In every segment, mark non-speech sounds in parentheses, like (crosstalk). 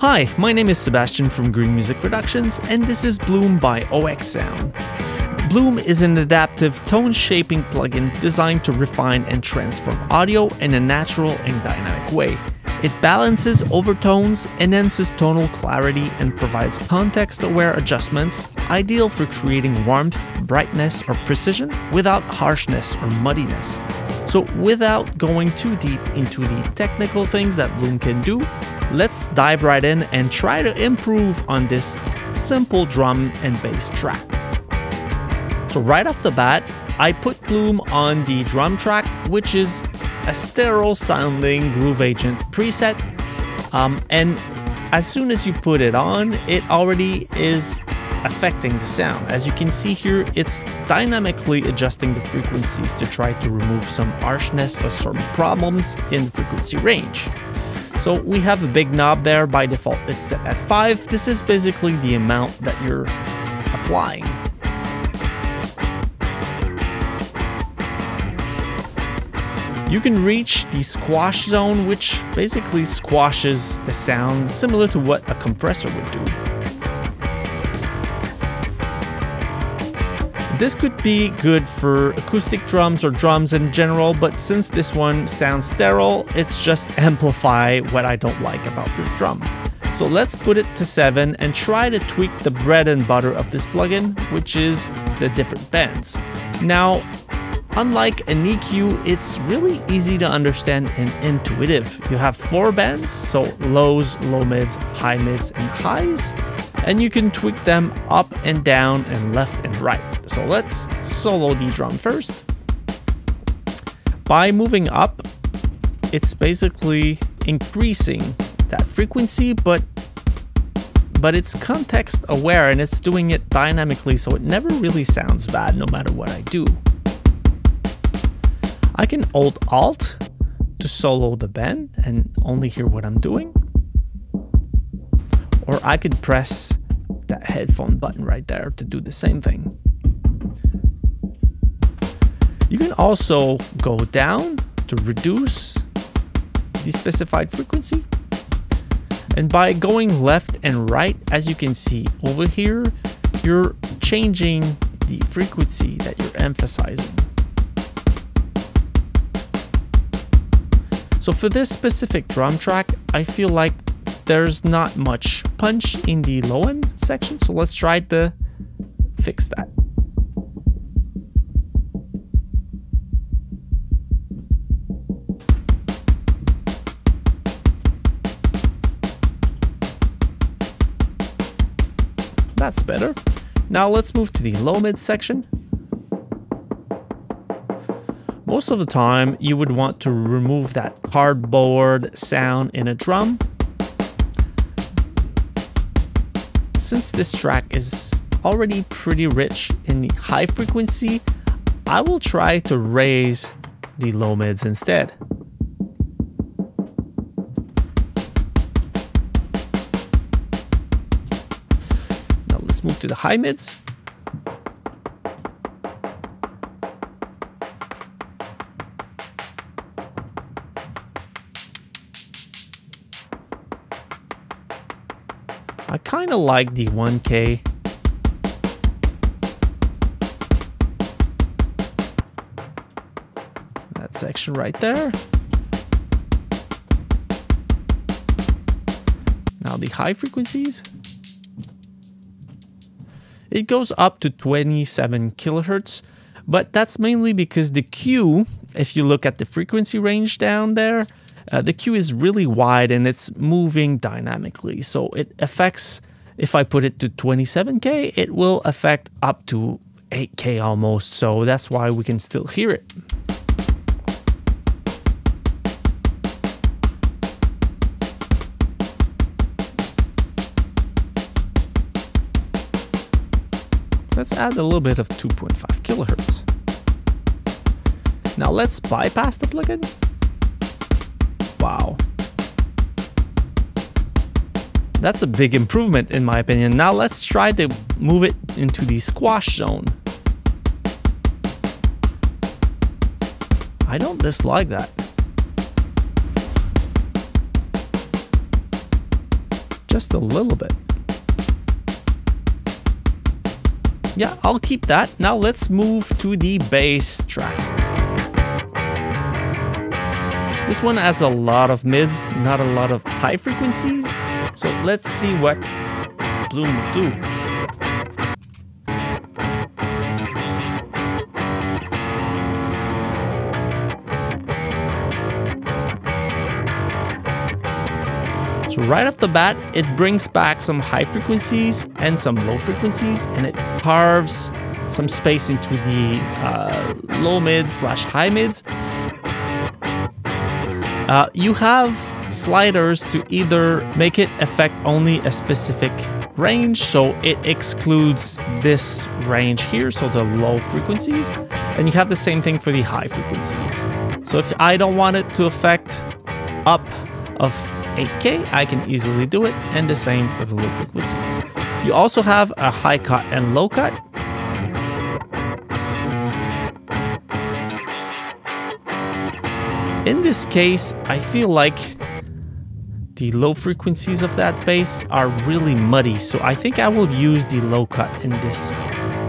Hi, my name is Sebastian from Green Music Productions, and this is Bloom by Oeksound. Bloom is an adaptive tone shaping plugin designed to refine and transform audio in a natural and dynamic way. It balances overtones, enhances tonal clarity, and provides context aware adjustments, ideal for creating warmth, brightness, or precision without harshness or muddiness. So, without going too deep into the technical things that Bloom can do, let's dive right in and try to improve on this simple drum and bass track. So right off the bat, I put Bloom on the drum track, which is a sterile sounding Groove Agent preset. Um, and as soon as you put it on, it already is affecting the sound. As you can see here, it's dynamically adjusting the frequencies to try to remove some harshness or some problems in the frequency range. So we have a big knob there, by default it's set at 5. This is basically the amount that you're applying. You can reach the squash zone, which basically squashes the sound, similar to what a compressor would do. This could be good for acoustic drums or drums in general, but since this one sounds sterile, it's just (laughs) amplify what I don't like about this drum. So let's put it to 7 and try to tweak the bread and butter of this plugin, which is the different bends. Now, Unlike an EQ, it's really easy to understand and intuitive. You have four bands, so lows, low mids, high mids, and highs, and you can tweak them up and down and left and right. So let's solo the drum first. By moving up, it's basically increasing that frequency, but but it's context aware and it's doing it dynamically, so it never really sounds bad no matter what I do. I can Alt Alt to solo the bend and only hear what I'm doing. Or I could press that headphone button right there to do the same thing. You can also go down to reduce the specified frequency. And by going left and right, as you can see over here, you're changing the frequency that you're emphasizing. So for this specific drum track, I feel like there's not much punch in the low end section. So let's try to fix that. That's better. Now let's move to the low mid section. Most of the time, you would want to remove that cardboard sound in a drum. Since this track is already pretty rich in high frequency, I will try to raise the low mids instead. Let's move to the high mids. I kind of like the 1K. That section right there. Now the high frequencies. It goes up to 27 kilohertz, but that's mainly because the Q, if you look at the frequency range down there, uh, the Q is really wide and it's moving dynamically. So it affects, if I put it to 27K, it will affect up to 8K almost. So that's why we can still hear it. Add a little bit of 2.5 kilohertz. Now let's bypass the plugin Wow. That's a big improvement in my opinion. Now let's try to move it into the squash zone. I don't dislike that. just a little bit. Yeah, I'll keep that. Now let's move to the bass track. This one has a lot of mids, not a lot of high frequencies. So let's see what Bloom will do. Right off the bat, it brings back some high frequencies and some low frequencies, and it carves some space into the uh, low mids slash high mids. Uh, you have sliders to either make it affect only a specific range, so it excludes this range here, so the low frequencies, and you have the same thing for the high frequencies. So if I don't want it to affect up of 8K, I can easily do it, and the same for the low frequencies. You also have a high cut and low cut. In this case, I feel like the low frequencies of that bass are really muddy, so I think I will use the low cut in this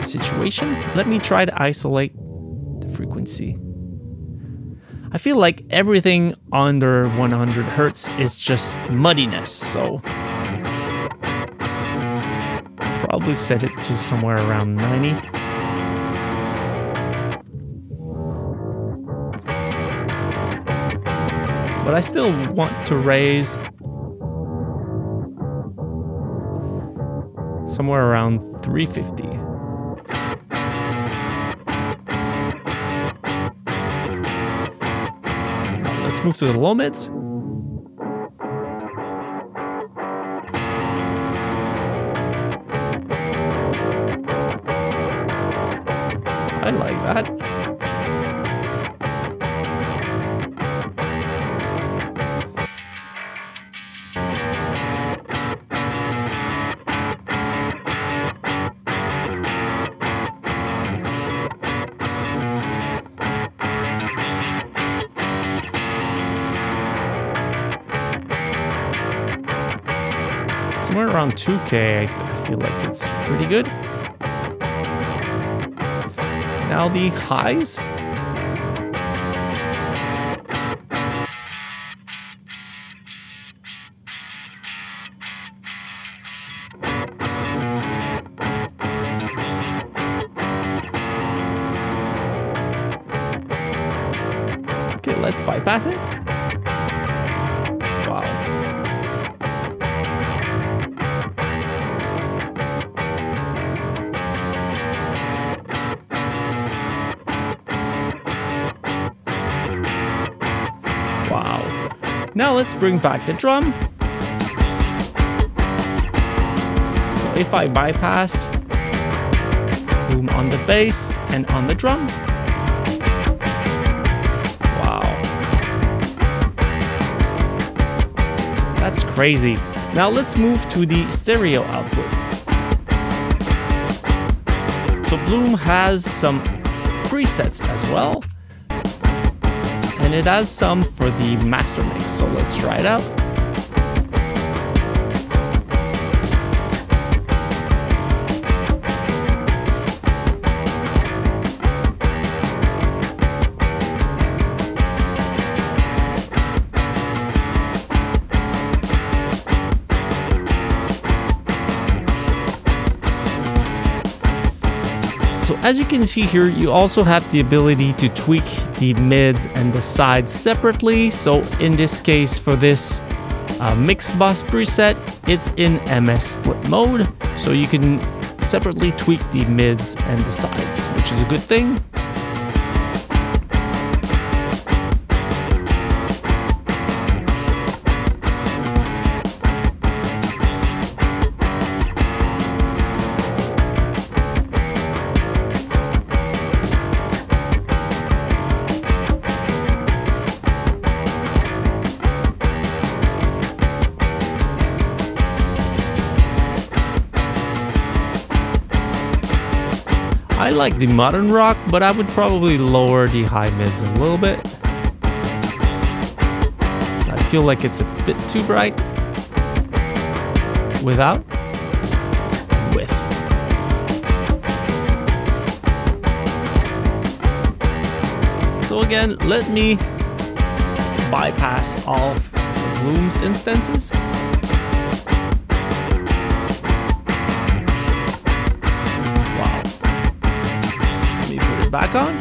situation. Let me try to isolate the frequency. I feel like everything under 100 hertz is just muddiness, so probably set it to somewhere around 90. But I still want to raise somewhere around 350. Let's move to the low mids. I like that. Somewhere around 2k I, I feel like it's pretty good now the highs Okay, let's bypass it. Now let's bring back the drum. So if I bypass Bloom on the bass and on the drum. Wow. That's crazy. Now let's move to the stereo output. So Bloom has some presets as well. And it has some for the master mix. So let's try it out. As you can see here, you also have the ability to tweak the mids and the sides separately. So in this case, for this uh, mix bus preset, it's in MS split mode. So you can separately tweak the mids and the sides, which is a good thing. Like the modern rock, but I would probably lower the high mids a little bit. I feel like it's a bit too bright. without, with. So again, let me bypass all of Bloom's instances. On.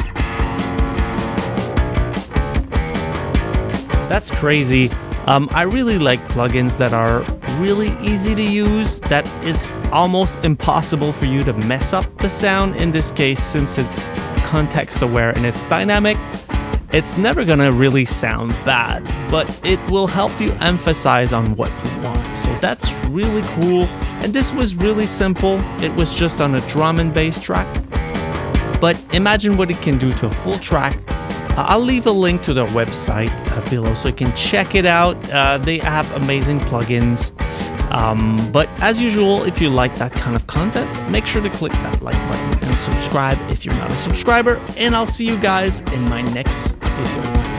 That's crazy. Um, I really like plugins that are really easy to use, that it's almost impossible for you to mess up the sound. In this case, since it's context aware and it's dynamic, it's never gonna really sound bad, but it will help you emphasize on what you want. So that's really cool. And this was really simple. It was just on a drum and bass track. But imagine what it can do to a full track uh, I'll leave a link to their website uh, below so you can check it out. Uh, they have amazing plugins. Um, but as usual, if you like that kind of content, make sure to click that like button and subscribe if you're not a subscriber. And I'll see you guys in my next video.